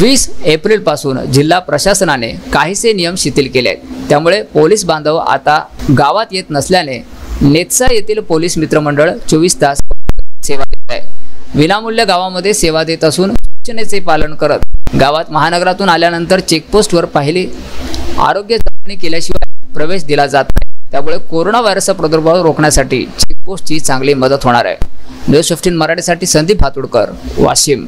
वीस एप्रिलपासून जिल्हा प्रशासनाने काहीसे नियम शिथिल केले आहेत त्यामुळे पोलीस बांधव आता गावात येत नसल्याने नेतसा येथील पोलीस मित्रमंडळ चोवीस तास सेवा देत आहे. विनामूल्य गावामध्ये सेवा देत असून सूचनेचे पालन करत गावात महानगरातून आल्यानंतर चेकपोस्टवर पाहिली आरोग्य चाचणी केल्याशिवाय प्रवेश दिला जात नाही. त्यामुळे कोरोना व्हायरसचा प्रादुर्भाव रोखण्यासाठी चेकपोस्टची चांगली मदत होणार आहे. न्यूज फिफ्टीन मराठीसाठी संदीप हातुडकर वाशिम.